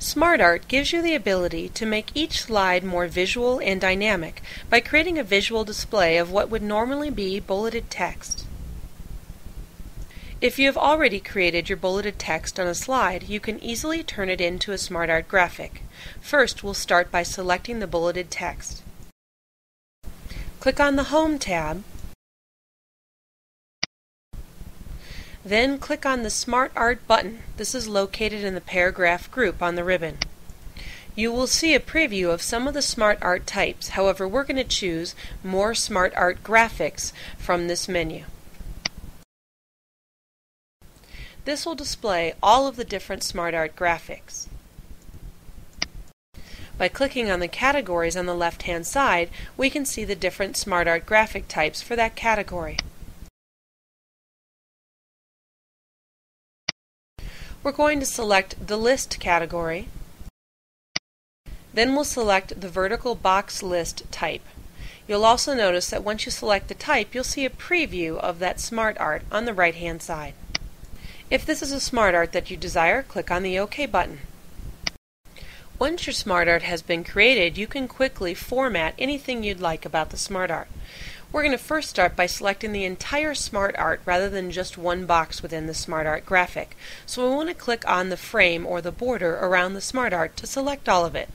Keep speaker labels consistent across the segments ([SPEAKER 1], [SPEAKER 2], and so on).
[SPEAKER 1] SmartArt gives you the ability to make each slide more visual and dynamic by creating a visual display of what would normally be bulleted text. If you have already created your bulleted text on a slide, you can easily turn it into a SmartArt graphic. First, we'll start by selecting the bulleted text. Click on the Home tab, then click on the Smart Art button. This is located in the paragraph group on the ribbon. You will see a preview of some of the Smart Art types. However, we're going to choose More Smart Art Graphics from this menu. This will display all of the different Smart Art graphics. By clicking on the categories on the left-hand side, we can see the different SmartArt graphic types for that category. We're going to select the List category. Then we'll select the vertical box list type. You'll also notice that once you select the type, you'll see a preview of that SmartArt on the right-hand side. If this is a SmartArt that you desire, click on the OK button. Once your SmartArt has been created, you can quickly format anything you'd like about the SmartArt. We're going to first start by selecting the entire SmartArt rather than just one box within the SmartArt graphic. So we want to click on the frame or the border around the SmartArt to select all of it.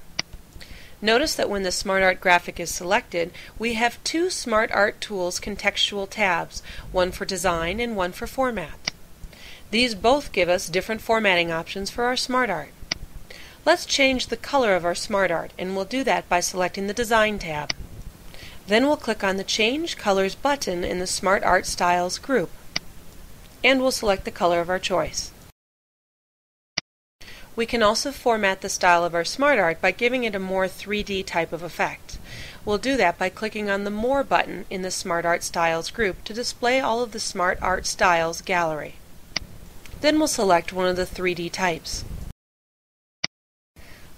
[SPEAKER 1] Notice that when the SmartArt graphic is selected, we have two SmartArt Tools contextual tabs, one for design and one for format. These both give us different formatting options for our SmartArt. Let's change the color of our SmartArt, and we'll do that by selecting the Design tab. Then we'll click on the Change Colors button in the Smart Art Styles group, and we'll select the color of our choice. We can also format the style of our Smart Art by giving it a more 3D type of effect. We'll do that by clicking on the More button in the Smart Art Styles group to display all of the Smart Art Styles gallery. Then we'll select one of the 3D types.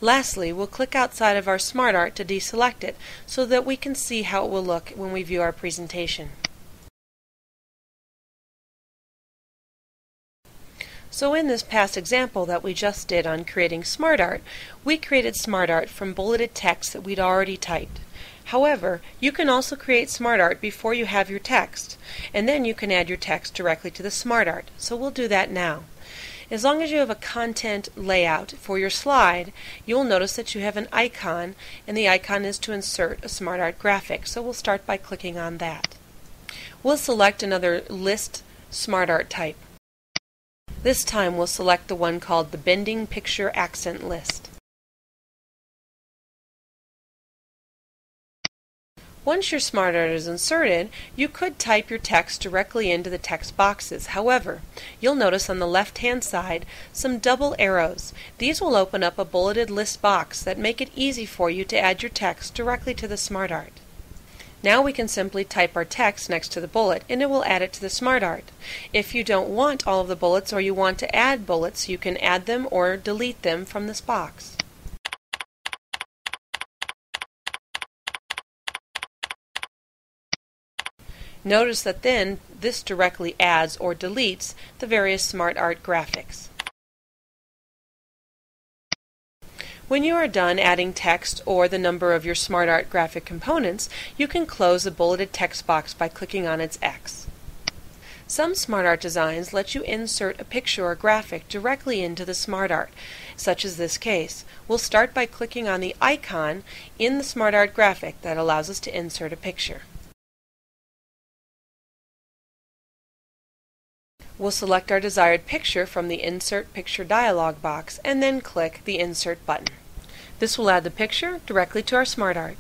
[SPEAKER 1] Lastly, we'll click outside of our SmartArt to deselect it so that we can see how it will look when we view our presentation. So in this past example that we just did on creating SmartArt, we created SmartArt from bulleted text that we'd already typed. However, you can also create SmartArt before you have your text, and then you can add your text directly to the SmartArt. So we'll do that now. As long as you have a content layout for your slide, you'll notice that you have an icon, and the icon is to insert a SmartArt graphic. So we'll start by clicking on that. We'll select another list SmartArt type. This time we'll select the one called the Bending Picture Accent List. Once your SmartArt is inserted, you could type your text directly into the text boxes. However, you'll notice on the left-hand side some double arrows. These will open up a bulleted list box that make it easy for you to add your text directly to the SmartArt. Now we can simply type our text next to the bullet and it will add it to the SmartArt. If you don't want all of the bullets or you want to add bullets, you can add them or delete them from this box. Notice that then this directly adds or deletes the various SmartArt graphics. When you are done adding text or the number of your SmartArt graphic components, you can close the bulleted text box by clicking on its X. Some SmartArt designs let you insert a picture or graphic directly into the SmartArt, such as this case. We'll start by clicking on the icon in the SmartArt graphic that allows us to insert a picture. We'll select our desired picture from the Insert Picture dialog box and then click the Insert button. This will add the picture directly to our SmartArt.